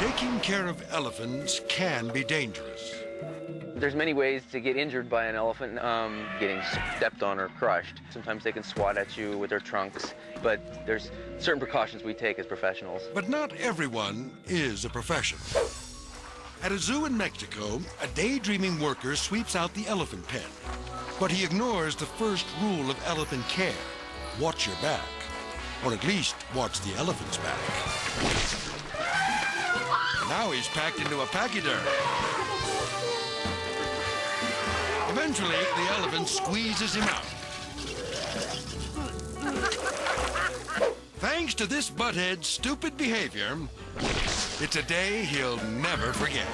Taking care of elephants can be dangerous. There's many ways to get injured by an elephant, um, getting stepped on or crushed. Sometimes they can swat at you with their trunks, but there's certain precautions we take as professionals. But not everyone is a professional. At a zoo in Mexico, a daydreaming worker sweeps out the elephant pen. But he ignores the first rule of elephant care. Watch your back. Or at least watch the elephant's back. Now he's packed into a pachyderm. Eventually, the elephant squeezes him out. Thanks to this butthead's stupid behavior, it's a day he'll never forget.